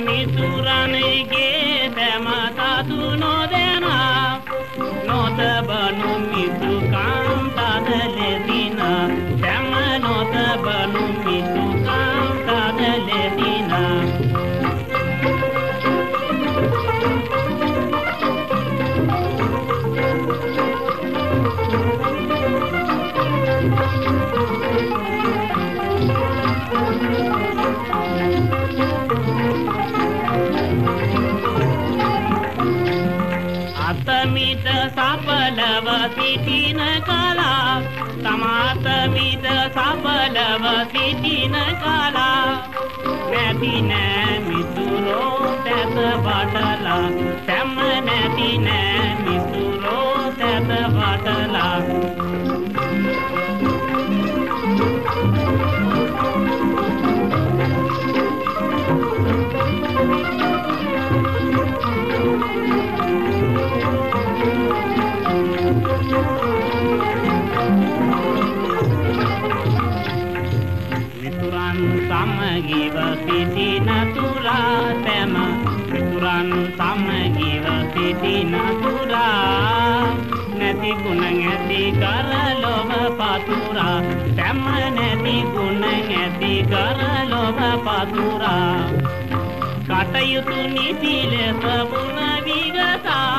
තම මිතුරන්ගේ තැම තතු නොදැන නොතබනු මිතුකම් තදලෙදින තැම නොතබනු මිතුකම් තදලෙදින අතමිට සපලව සිටින කලා. තමාතමිට සපලව සිටින කලා. නැති නෑ මිතුරෝ තැත බටලා සැම නැති නෑ සිටින තුරා තැම මිතුරන් සමගිව සිටින තුරා නැති ගුණ ඇති කර ලොව පතුරා. තැම නැති ගුණ ඇති කර ලොව පතුරා. කටයුතු නිසි ලෙස වුණ විගසා.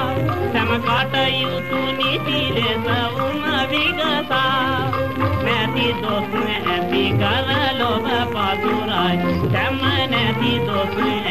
සම කටයුතු නිසි ලෙස වුණ විගසා. නැති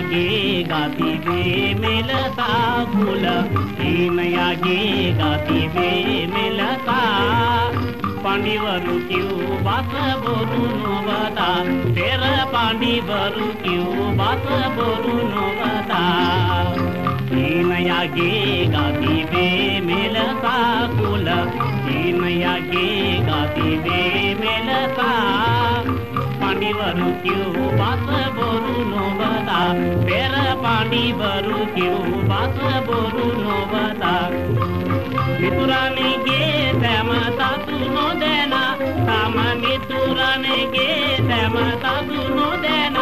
හීනයාගේ ගතිවේ මෙලසා කුල හීනයාගේ ගතිවේ මෙලසා පණිවරු කිව් බස බොරු නොවතා පෙර පණිවරු කිව් බස බොරු නොවතා. හීනයාගේ ගතිවේ මෙලසා කුල හීනයාගේ ගතිවේ මෙලසා පණිවරු කිව් බස බොරු නොවතා පෙර පණිවරු කිව් බස බොරු නොවතා. මිතුරන්ගේ තැම තතු නොදැන තම මිතුරන්ගේ තැම තතු නොදැන.